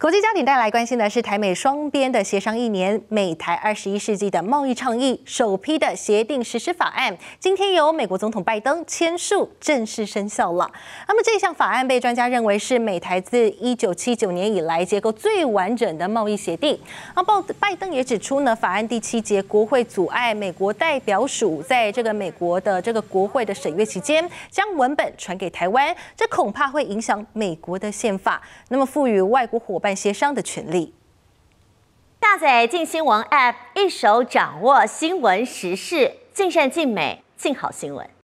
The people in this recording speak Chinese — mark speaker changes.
Speaker 1: 国际焦点带来关心的是台美双边的协商一年，美台二十一世纪的贸易倡议首批的协定实施法案，今天由美国总统拜登签署，正式生效了。那么这项法案被专家认为是美台自一九七九年以来结构最完整的贸易协定。那报拜登也指出呢，法案第七节国会阻碍美国代表署在这个美国的这个国会的审阅期间将文本传给台湾，这恐怕会影响美国的宪法。那么赋予外国伙伴。协商的权利。
Speaker 2: 下载静新闻 App，一手掌握新闻时事，尽善尽美，尽好新闻。